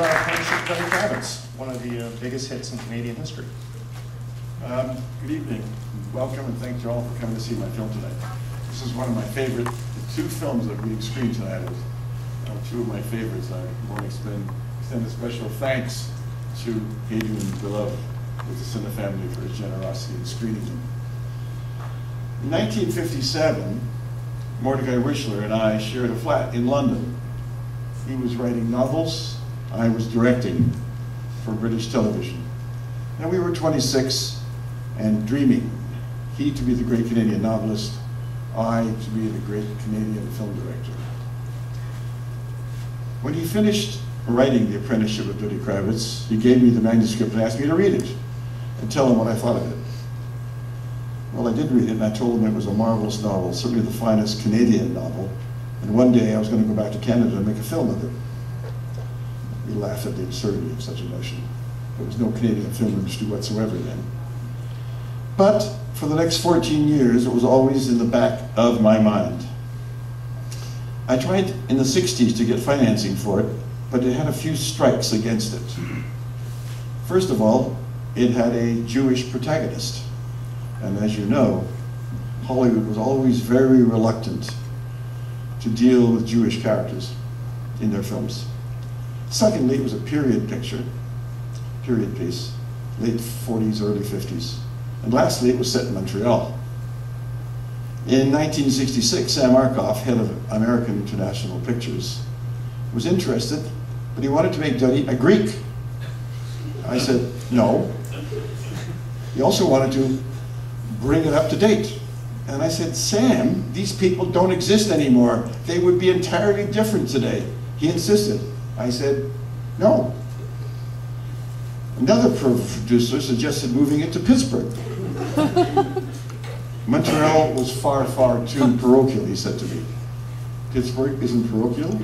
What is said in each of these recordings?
uh, Friendship Kravitz, one of the uh, biggest hits in Canadian history. Um, good evening. Welcome and thank you all for coming to see my film tonight. This is one of my favorite, the two films that being screened tonight are uh, two of my favorites. I want to extend, extend a special thanks to Hadrian Belove with the Cinefamily for his generosity in screening them. In 1957, Mordecai Richler and I shared a flat in London. He was writing novels, I was directing for British television. And we were 26 and dreaming. He to be the great Canadian novelist, I to be the great Canadian film director. When he finished writing The Apprenticeship of Duddy Kravitz, he gave me the manuscript and asked me to read it and tell him what I thought of it. Well, I did read it and I told him it was a marvelous novel, certainly the finest Canadian novel, and one day I was going to go back to Canada and make a film of it. We laughed at the absurdity of such a notion. There was no Canadian film industry whatsoever then. But for the next 14 years, it was always in the back of my mind. I tried in the 60s to get financing for it, but it had a few strikes against it. First of all, it had a Jewish protagonist. And as you know, Hollywood was always very reluctant to deal with Jewish characters in their films. Secondly, it was a period picture, period piece, late 40s, early 50s. And lastly, it was set in Montreal. In 1966, Sam Arkoff, head of American International Pictures, was interested, but he wanted to make Duddy a Greek. I said, no. He also wanted to bring it up to date. And I said, Sam, these people don't exist anymore. They would be entirely different today. He insisted. I said, no. Another producer suggested moving it to Pittsburgh. Montreal was far, far too parochial, he said to me. Pittsburgh isn't parochial?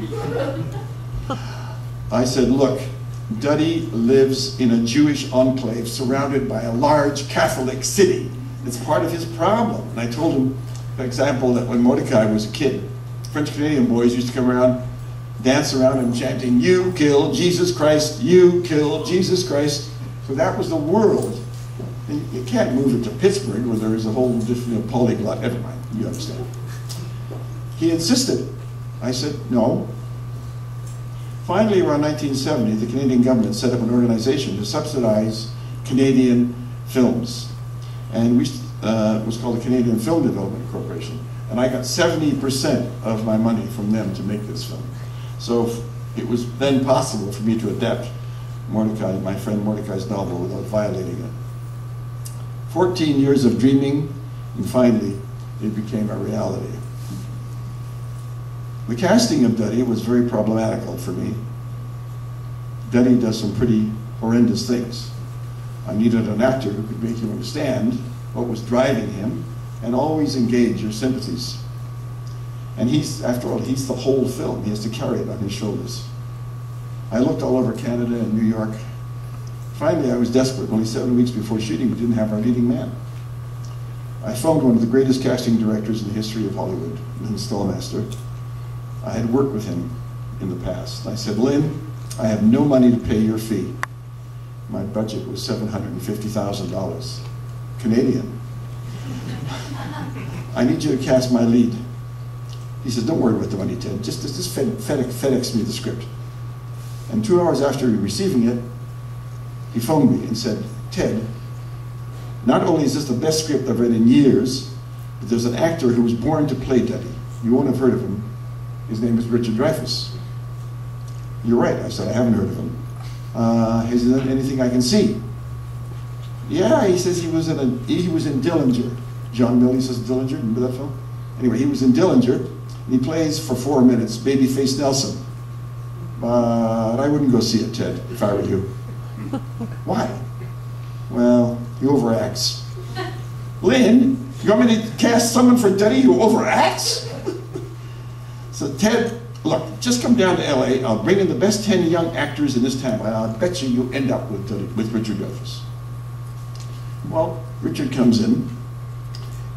I said, look, Duddy lives in a Jewish enclave surrounded by a large Catholic city. It's part of his problem. And I told him, for example, that when Mordecai was a kid, French Canadian boys used to come around, dance around and chanting, You kill Jesus Christ, you kill Jesus Christ. So that was the world. And you can't move it to Pittsburgh where there is a whole different polyglot. Never mind, you understand. He insisted. I said, No. Finally, around 1970, the Canadian government set up an organization to subsidize Canadian films and we, uh, it was called the Canadian Film Development Corporation. And I got 70% of my money from them to make this film. So it was then possible for me to adapt Mordecai, my friend Mordecai's novel without violating it. 14 years of dreaming, and finally it became a reality. The casting of Duddy was very problematical for me. Duddy does some pretty horrendous things. I needed an actor who could make you understand what was driving him and always engage your sympathies. And he's, after all, he's the whole film. He has to carry it on his shoulders. I looked all over Canada and New York. Finally, I was desperate. Only seven weeks before shooting, we didn't have our leading man. I phoned one of the greatest casting directors in the history of Hollywood, Lynn Stalmaster. I had worked with him in the past. I said, Lynn, I have no money to pay your fee. My budget was $750,000 Canadian. I need you to cast my lead. He says, don't worry about the money, Ted. Just, just FedEx, me the script. And two hours after receiving it, he phoned me and said, Ted, not only is this the best script I've read in years, but there's an actor who was born to play Duddy. You won't have heard of him. His name is Richard Dreyfuss. You're right, I said, I haven't heard of him. Uh, is there anything I can see? Yeah, he says he was in a, he was in Dillinger. John Milius's Dillinger, remember that film? Anyway, he was in Dillinger, and he plays for four minutes, Babyface Nelson. But I wouldn't go see it, Ted, if I were you. Why? Well, he overacts. Lynn, you want me to cast someone for Duddy who overacts? so Ted, look, just come down to LA. I'll bring in the best 10 young actors in this town. I'll bet you you'll end up with, Duddy, with Richard Dreyfuss. Well, Richard comes in,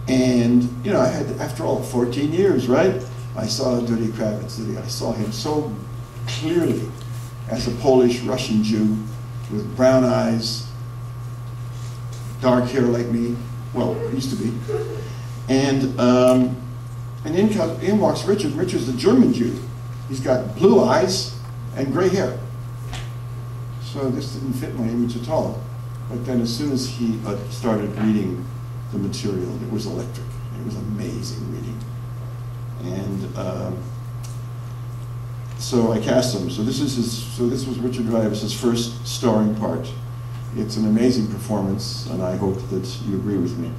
and you know, I had after all 14 years, right? I saw Duddy Kravitz. I saw him so clearly, as a Polish Russian Jew with brown eyes, dark hair like me, well, used to be. And, um, and in, in walks Richard. Richard's a German Jew. He's got blue eyes and gray hair. So this didn't fit my image at all. But then as soon as he uh, started reading the material, it was electric. It was amazing reading. And um, so I cast him. So this is his, so this was Richard Dreyfuss' first starring part. It's an amazing performance, and I hope that you agree with me.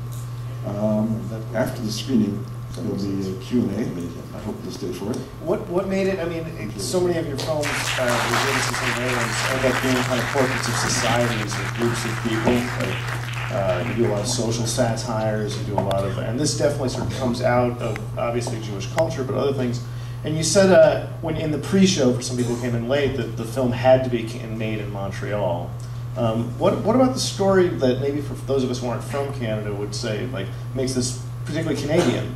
Um, after the screening, there'll be a Q and A. I hope you'll stay for it. What, what made it, I mean, it- so many of your films, uh, Davis and end up being kind of portraits of societies or groups of people. Like, uh, you do a lot of social satires, you do a lot of, and this definitely sort of comes out of obviously Jewish culture, but other things. And you said uh, when in the pre-show for some people who came in late that the film had to be made in Montreal. Um, what, what about the story that maybe for those of us who aren't from Canada would say like makes this particularly Canadian?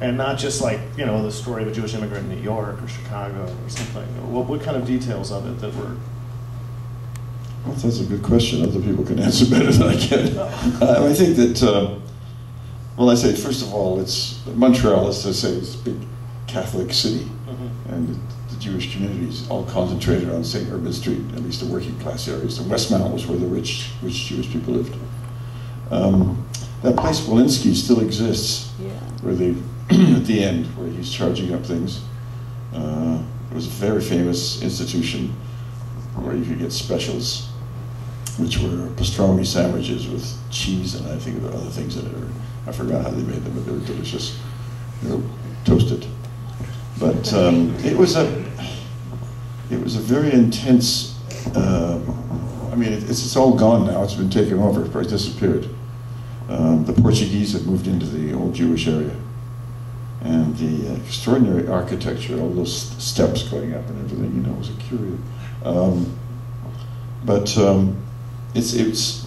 and not just like you know the story of a Jewish immigrant in New York or Chicago or something. What, what kind of details of it that were? Well, that's a good question. Other people can answer better than I can. Uh, I think that, uh, well, I say, first of all, it's Montreal, as I say, it's a big Catholic city, and the, the Jewish community is all concentrated on St. Urbain Street, at least the working class areas. And Westmount was where the rich, rich Jewish people lived. Um, that place, Wilensky, still exists, Yeah. where they, at the end, where he's charging up things. Uh, it was a very famous institution where you could get specials, which were pastrami sandwiches with cheese and I think there were other things in it. Or I forgot how they made them, but they were delicious. They were toasted. But um, it was a it was a very intense. Um, I mean, it, it's, it's all gone now. It's been taken over. It's disappeared. Um, the Portuguese had moved into the old Jewish area, and the uh, extraordinary architecture, all those steps going up and everything, you know, was a curious. Um, but um, it's it's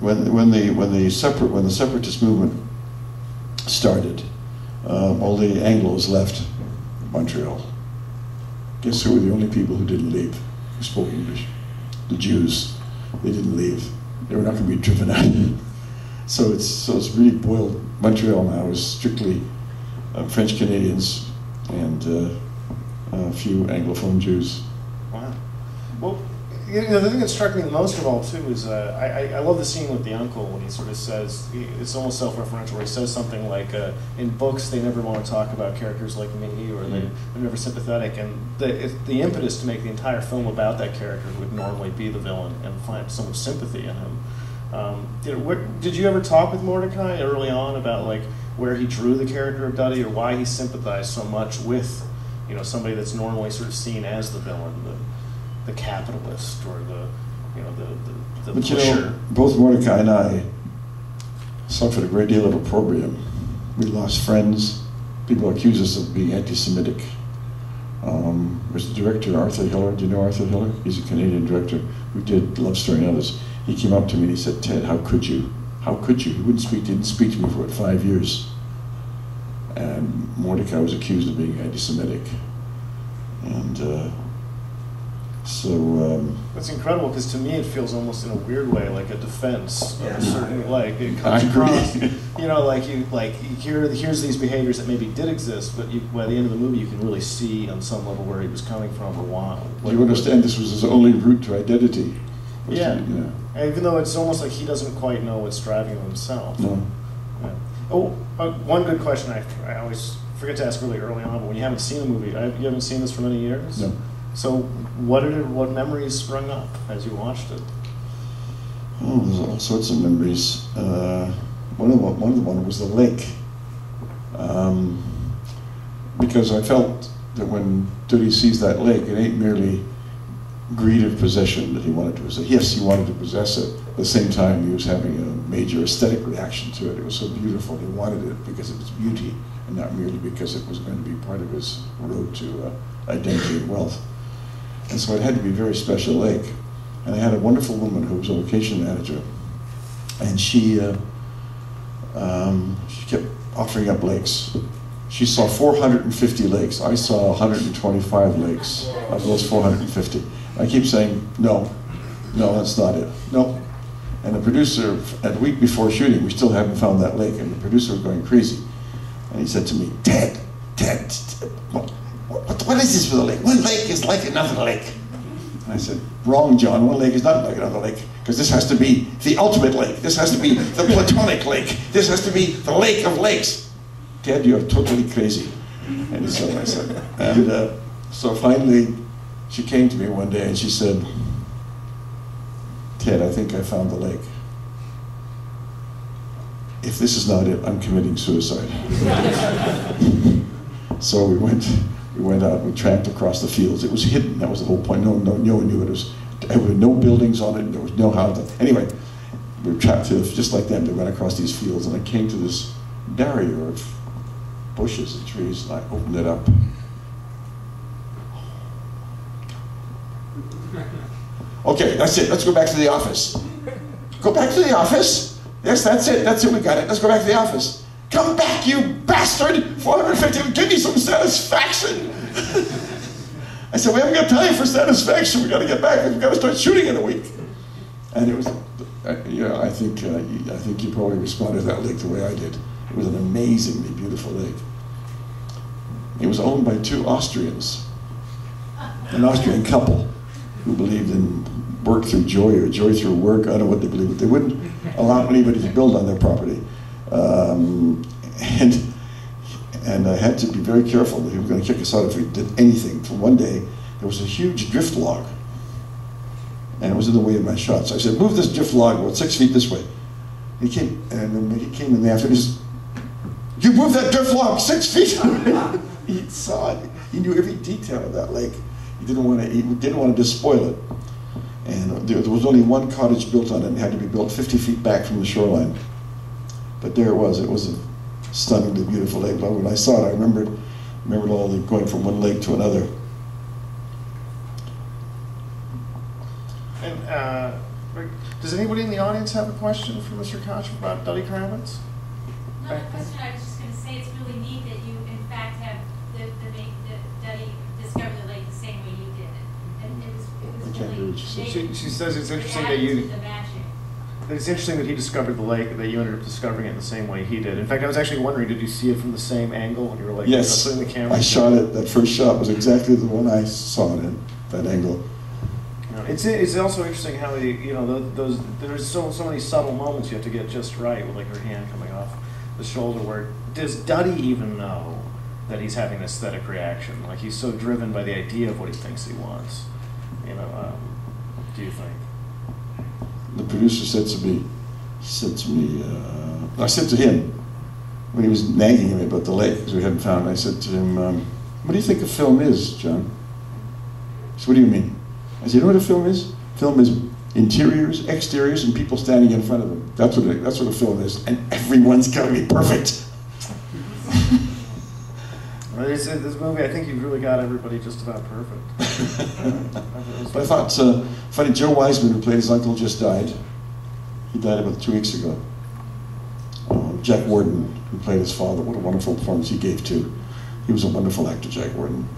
when when the when the separate when the separatist movement started, um, all the Anglos left Montreal. Guess who were the only people who didn't leave? Who spoke English? The Jews. They didn't leave. They were not going to be driven out. so it's so it's really boiled. Montreal now is strictly uh, French Canadians and uh, a few Anglophone Jews. Wow. Well, you know, the thing that struck me the most of all too is uh, I, I love the scene with the uncle when he sort of says he, it's almost self-referential where he says something like uh, in books they never want to talk about characters like me or they, Mm. they're never sympathetic and the the impetus to make the entire film about that character would normally be the villain and find some sympathy in him. Um, you know, what, did you ever talk with Mordecai early on about like where he drew the character of Duddy or why he sympathized so much with you know somebody that's normally sort of seen as the villain, the the capitalist or the you know the the, the But you know, both Mordecai and I suffered a great deal of opprobrium. We lost friends. People accused us of being anti-Semitic. Um, there's the director, Arthur Hiller. Do you know Arthur Hiller? He's a Canadian director who did Love Story and others. He came up to me and he said, Ted, how could you? How could you? He wouldn't speak, didn't speak to me for what, five years. And Mordecai was accused of being anti-Semitic. And uh, so um, That's incredible because to me it feels almost in a weird way like a defense of a certain like it I comes across. You know, like you like you hear here's these behaviors that maybe did exist, but you, by the end of the movie you can really see on some level where he was coming from or why. what- you understand this was his only route to identity. was to, Yeah. you know, Even though it's almost like he doesn't quite know what's driving him himself. no. Yeah. Oh, uh, one good question I, I always forget to ask really early on, but when you haven't seen the movie, I, you haven't seen this for many years. No. So, what did what memories sprung up as you watched it? Oh, there's all sorts of memories. Uh, one of them, one of the one was the lake, um, because I felt that when Duddy sees that lake, it ain't merely greed of possession that he wanted to possess. Yes, he wanted to possess it. At the same time, he was having a major aesthetic reaction to it. It was so beautiful. He wanted it because of its beauty, and not merely because it was going to be part of his road to uh, identity and wealth. And so it had to be a very special lake. And I had a wonderful woman who was a location manager, and she uh, um, she kept offering up lakes. She saw 450 lakes. I saw 125 lakes of those 450. I keep saying, no, no, that's not it. No. And the producer, a week before shooting, we still haven't found that lake, and the producer was going crazy. And he said to me, Ted, Ted, what, what, what is this with a lake? One lake is like another lake. And I said, wrong, John, one lake is not like another lake, because this has to be the ultimate lake. This has to be the platonic lake. This has to be the lake of lakes. Ted, you're totally crazy. And so I said, and uh, so finally, she came to me one day and she said, Ted, I think I found the lake. If this is not it, I'm committing suicide. so we went, we went out, we tramped across the fields. It was hidden, that was the whole point. No, no, no one knew it was, there were no buildings on it, there was no house. Anyway, we were trapped to, just like them, they went across these fields and I came to this barrier of bushes and trees and I opened it up. Okay, that's it. Let's go back to the office. Go back to the office? Yes, that's it. That's it. We got it. Let's go back to the office. Come back, you bastard! 450, give me some satisfaction! I said, we haven't got time for satisfaction. We've got to get back. We've got to start shooting in a week. And it was, uh, yeah, I think, uh, I think you probably responded to that lake the way I did. It was an amazingly beautiful lake. It was owned by two Austrians, an Austrian couple who believed in work through joy or joy through work. I don't know what they believed. But they wouldn't allow anybody to build on their property. Um, and, and I had to be very careful that he was going to kick us out if we did anything. For one day, there was a huge drift log, and it was in the way of my shots. I said, move this drift log about six feet this way. He came, and then he came in the afternoon, he says, you moved that drift log six feet. he saw it. He knew every detail of that lake. He didn't want to. He didn't want to despoil it. And there, there, was only one cottage built on it. and it had to be built 50 feet back from the shoreline. But there it was. It was a stunningly beautiful lake. But when I saw it, I remembered, remembered all the going from one lake to another. And uh, does anybody in the audience have a question for Mr. Koch about Duddy Kravitz? No, the question I was just going to say, it's really neat that you, in fact, have the, the, the Duddy discover the lake the same way you did it. And it was, it was I can't really. hear what you. She, she says it's interesting that added you. To the matching. It's interesting that he discovered the lake, that you ended up discovering it in the same way he did. In fact, I was actually wondering, did you see it from the same angle when you were like Yes, putting the camera? I shot it. That first shot was exactly the one I saw it in. That angle. You know, It's it's also interesting how he, you know those, those there's so so many subtle moments you have to get just right with like her hand coming off the shoulder. Where does Duddy even know that he's having an aesthetic reaction? Like he's so driven by the idea of what he thinks he wants. You know, um, do you think? The producer said to me, said to me, uh, I said to him when he was nagging me about the lake because we hadn't found. it, I said to him, um, "What do you think a film is, John?" He said, "What do you mean?" I said, "You know what a film is? Film is interiors, exteriors, and people standing in front of them. That's what it, that's what a film is, and everyone's got to be perfect." This movie, I think you've really got everybody just about perfect. But I thought, uh, funny, Joe Wiseman, who played his uncle, just died. He died about two weeks ago. Uh, Jack Warden, who played his father, what a wonderful performance he gave too. He was a wonderful actor, Jack Warden.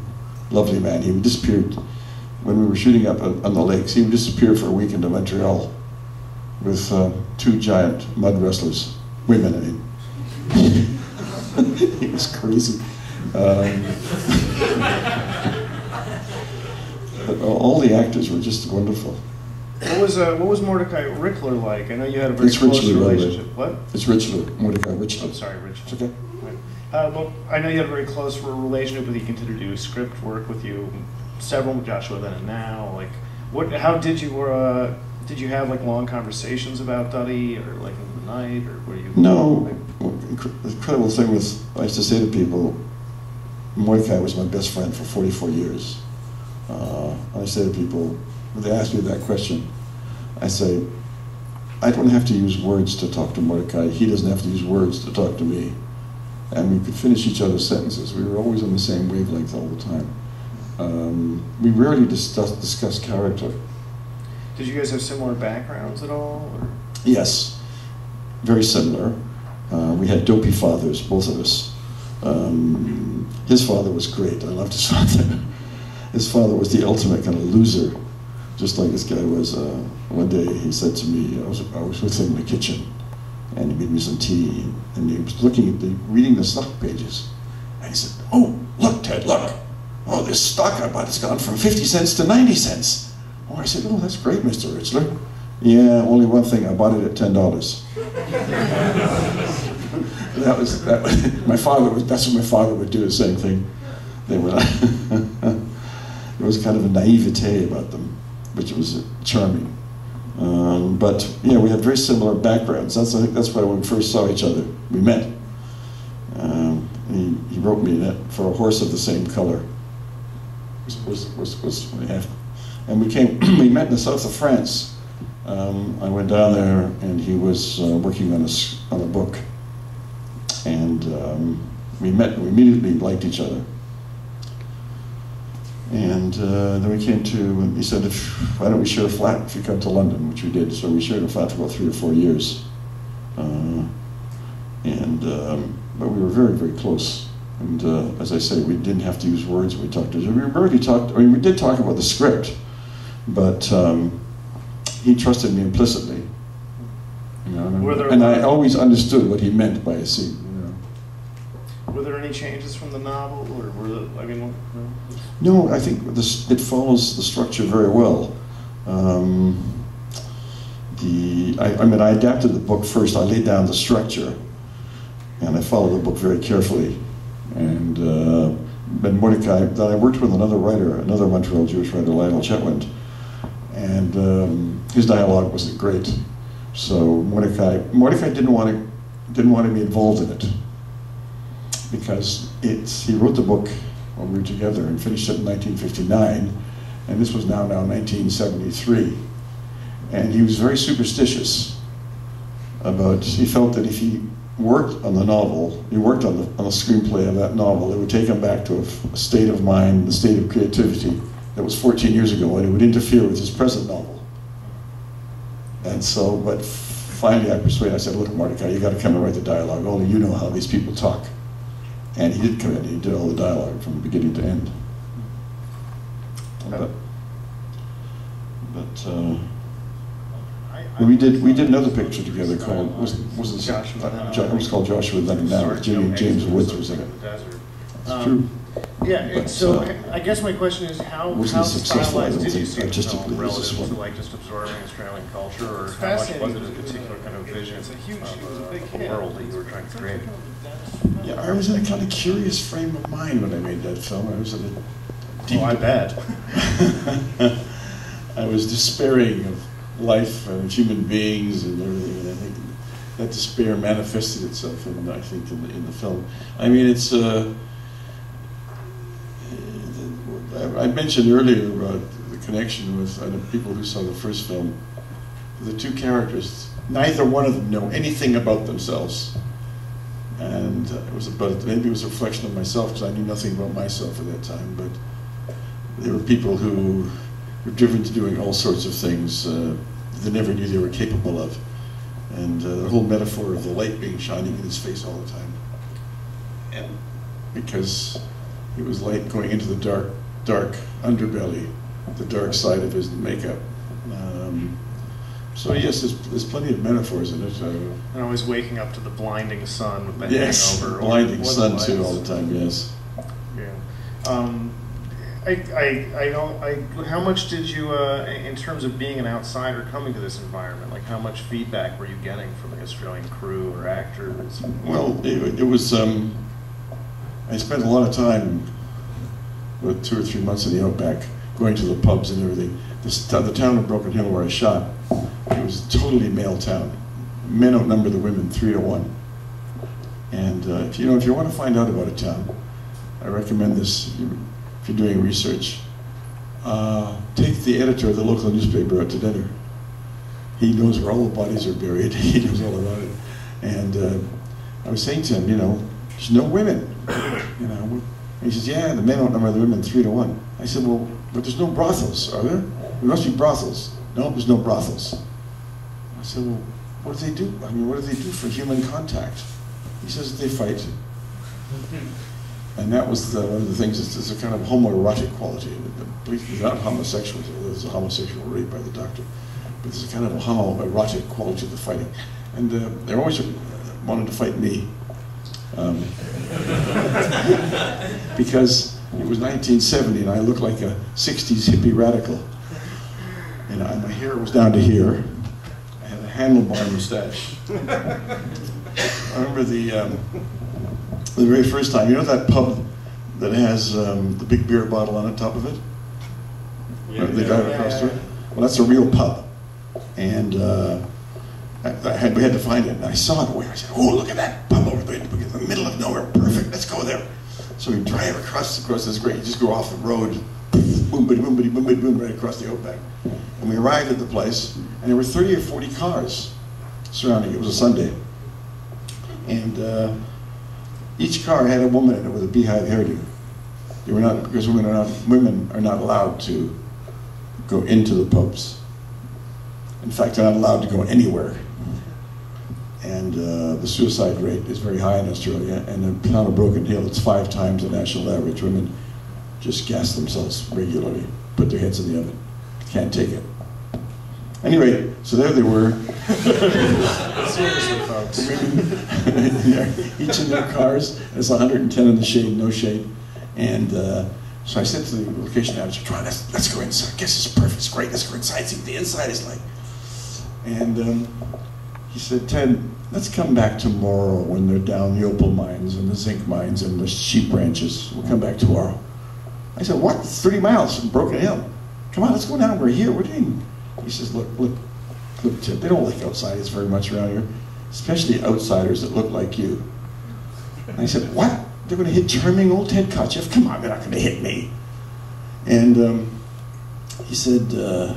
Lovely man. He disappeared when we were shooting up on, on the lakes. He would disappear for a week into Montreal with uh, two giant mud wrestlers, women, I mean. he was crazy. Um, but all the actors were just wonderful. What was uh, what was Mordecai Rickler like? I know you had a very It's close Richler, relationship. What? It's Richler, Mordecai Richler. I'm Richler. sorry, Rich. It's okay. Uh, well, I know you had a very close relationship with. He continued to do script work with you, several with Joshua then and now. Like, what? How did you? Uh, did you have like long conversations about Duddy, or like in the night, or were you? No, the incredible thing was, I used to say to people, Mordecai was my best friend for 44 years. Uh, I say to people, when they ask me that question, I say, I don't have to use words to talk to Mordecai. He doesn't have to use words to talk to me. And we could finish each other's sentences. We were always on the same wavelength all the time. Um, we rarely discuss, discuss character. Did you guys have similar backgrounds at all? Or? Yes, very similar. Uh, we had dopey fathers, both of us. Um, his father was great. I loved his father. His father was the ultimate kind of loser, just like this guy was. Uh, one day he said to me, I was, I was with him in the kitchen, and he made me some tea, and he was looking at the, reading the stock pages. And he said, Oh, look, Ted, look. Oh, this stock I bought has gone from 50 cents to 90 cents. Oh, I said, Oh, that's great, Mr. Richler. Yeah, only one thing, I bought it at $10. that was, that my father was, that's what my father would do, the same thing. They would, there was kind of a naivete about them, which was charming. Um, but yeah, we had very similar backgrounds. That's I think that's why when we first saw each other, we met. Um, he, he wrote me that for a horse of the same color. Was was was, was yeah. and we came. we met in the south of France. Um, I went down there, and he was uh, working on a on a book, um, we met. We immediately liked each other. And uh, then we came to, he said, if, why don't we share a flat if you come to London, which we did. So we shared a flat for about three or four years. Uh, and, um, but we were very, very close. And uh, as I say, we didn't have to use words when we talked to each other. We already talked, I mean, we did talk about the script, but um, he trusted me implicitly. You know, and I always understood what he meant by a scene. You know. Were there any changes from the novel, or were the, I mean, no? I think this, it follows the structure very well. Um, the, I, I mean, I adapted the book first. I laid down the structure, and I followed the book very carefully. And uh, Ben Mordecai, that I worked with another writer, another Montreal Jewish writer, Lionel Chetwynd, and um, his dialogue wasn't great. So Mordecai, Mordecai didn't want to, didn't want to be involved in it because it's, he wrote the book when we were together and finished it in 1959, and this was now now 1973. And he was very superstitious about. He felt that if he worked on the novel, he worked on the on the screenplay of that novel, it would take him back to a state of mind, a state of creativity that was 14 years ago, and it would interfere with his present novel. And so, but finally, I persuaded. I said, "Look, Mordecai, you got to come and write the dialogue. Only you know how these people talk." And he did come in. He did all the dialogue from beginning to end. But, but uh, we did we did another picture together called was was it Joshua uh, Jo- it was called Joshua Then and Now. Jimmy James Woods was in it. It's Um, true. Yeah, But, so uh, I guess my question is, how, wasn't how successful, stylized did you think, see the artistically film relative to like just absorbing Australian culture, or how much was fascinating. it a particular kind of vision It's a huge- of it was a a- big of a world that you were trying to create? Yeah, I was in a kind of curious frame of mind when I made that film. I was in a deep Oh, I bet. I was despairing of life and human beings and everything, and I think that despair manifested itself in, I think, in the, in the film. I mean, it's. Uh, I I mentioned earlier about the connection with uh, the people who saw the first film. The two characters, neither one of them know anything about themselves, and it was about maybe it was a reflection of myself because I knew nothing about myself at that time, but there were people who were driven to doing all sorts of things uh, they never knew they were capable of. And uh, the whole metaphor of the light being shining in his face all the time. And because it was light going into the dark, dark underbelly, the dark side of his makeup. Um, so yes, there's, there's plenty of metaphors in it. Uh, And always waking up to the blinding sun with the yes, hangover. blinding sun too all the time. Yes. Yeah. Um, I, I, I don't, I, how much did you, uh, in terms of being an outsider coming to this environment, like how much feedback were you getting from the Australian crew or actors? Well, it, it was. Um, I spent a lot of time, with two or three months in the outback, going to the pubs and everything. This, the town of Broken Hill where I shot, it was a totally male town. Men outnumber the women three to one. And uh, if you know, if you want to find out about a town, I recommend this. If you're doing research, uh, take the editor of the local newspaper out to dinner. He knows where all the bodies are buried. He knows all about it. And uh, I was saying to him, you know, there's no women. You know, and he says, yeah, the men outnumber the women three to one. I said, well, but there's no brothels, are there? There must be brothels. No, there's no brothels. I said, well, what do they do? I mean, what do they do for human contact? He says they fight. And that was the, one of the things, it's, it's a kind of homoerotic quality. Me, not homosexual, there's a homosexual rape by the doctor, but there's a kind of homoerotic quality to the fighting. And uh, they always wanted to fight me. Um, because it was 1970 and I looked like a 60s hippie radical. And I, my hair was down to here. I had a handlebar mustache. I remember the, um, the very first time, you know that pub that has um, the big beer bottle on the top of it? Yeah, they yeah, drive yeah, across yeah. through? Well, that's a real pub. And uh, I, I had, we had to find it. And I saw it away. I said, oh, look at that pub over there in the middle of nowhere. Perfect, let's go there. So we drive across, across this great, you just go off the road, boom, bitty, boom, bitty, boom, bitty, boom, right across the outback. And we arrived at the place, and there were 30 or 40 cars surrounding it. It was a Sunday. And uh, each car had a woman in it with a beehive hairdo. They were not, because women are not, women are not allowed to go into the pubs. In fact, they're not allowed to go anywhere. And uh, the suicide rate is very high in Australia. And the town of Broken Hill, it's five times the national average. Women just gas themselves regularly, put their heads in the oven. Can't take it. Anyway, so there they were, Seriously, folks. Each in their cars. It's 110 in the shade, no shade. And uh, so I said to the location manager, "Come on, let's, let's go inside. I Guess it's perfect. It's great. Let's go inside. See what the inside is like." And um, he said, "Ted, let's come back tomorrow when they're down the opal mines and the zinc mines and the sheep ranches. We'll come back tomorrow." I said, "What? It's 30 miles from Broken Hill. Come on, let's go down. We're here. We're doing." He says, "Look, look, look, Ted. They don't like outsiders very much around here." especially outsiders that look like you. And I said, what? They're going to hit charming old Ted Kotcheff? Come on, they're not going to hit me. And um, he said, uh,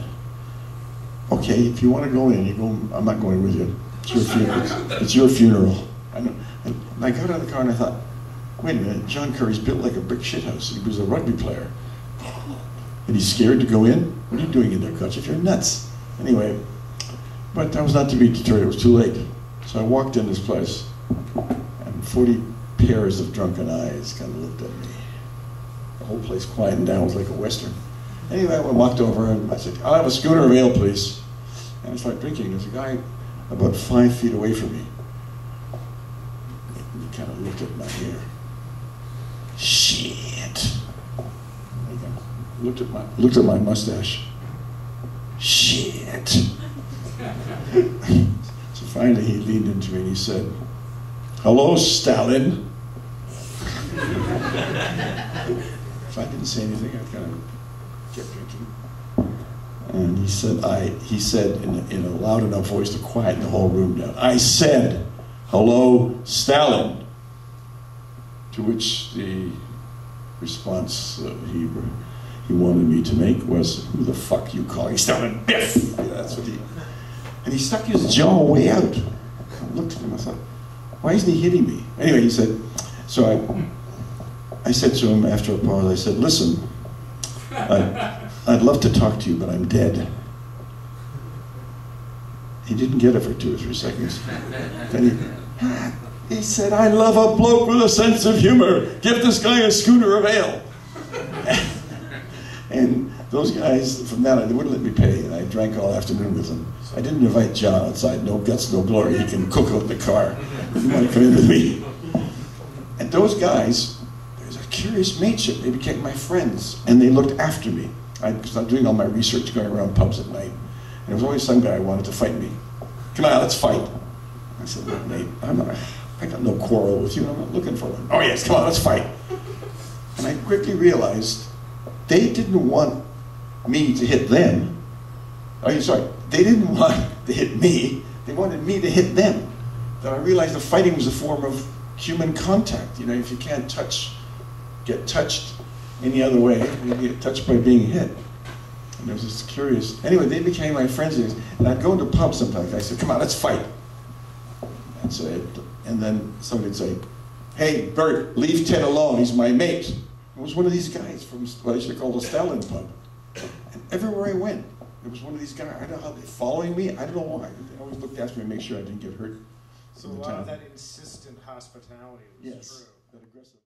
okay, if you want to go in, you go. I'm not going with you. It's your funeral. It's your funeral. And I got out of the car and I thought, wait a minute, John Curry's built like a brick shithouse. He was a rugby player. And he's scared to go in? What are you doing in there, Kotcheff? You're nuts. Anyway, but I was not to be deterred. It was too late. So I walked in this place, and 40 pairs of drunken eyes kind of looked at me. The whole place quieted down. It was like a Western. Anyway, I walked over and I said, I'll have a schooner of ale, please. And I started drinking. There's a guy about five feet away from me. He kind of looked at my hair. Shit. Looked at my, looked at my mustache. Shit. So finally he leaned into me and he said, Hello, Stalin. if I didn't say anything, I'd kind of kept drinking. And he said, I, he said in a, in a loud enough voice to quieten the whole room down, I said, Hello, Stalin. To which the response uh, he, he wanted me to make was, Who the fuck you calling Stalin? Biff! Yeah, that's what he. And he stuck his jaw way out. I looked at him, I thought, why isn't he hitting me? Anyway, he said, so I, I said to him after a pause, I said, listen, I, I'd love to talk to you, but I'm dead. He didn't get it for two or three seconds. Then he, he said, I love a bloke with a sense of humor. Give this guy a schooner of ale. and those guys, from that they wouldn't let me pay, and I drank all afternoon with them. I didn't invite John outside, no guts, no glory. He can cook out the car. If You want to come in with me? And those guys, there's a curious mateship. They became my friends, and they looked after me. Because I'm doing all my research going around pubs at night. And there was always some guy who wanted to fight me. Come on, let's fight. I said, mate, I'm not, I got no quarrel with you. I'm not looking for one. Oh, yes, come on, let's fight. And I quickly realized they didn't want me to hit them. Oh, sorry. They didn't want to hit me. They wanted me to hit them. That I realized the fighting was a form of human contact. You know, if you can't touch, get touched any other way, you get touched by being hit. And it was just curious. Anyway, they became my friends, and I'd go into pubs sometimes. I said, "Come on, let's fight." And so, it, and then somebody would say, "Hey, Bert, leave Ted alone. He's my mate." It was one of these guys from what I should call the Stalin pub. And everywhere I went, it was one of these guys. I don't know how they following me. I don't know why. They always looked after me to make sure I didn't get hurt. So a lot of that insistent hospitality was Yes. true. that aggressive.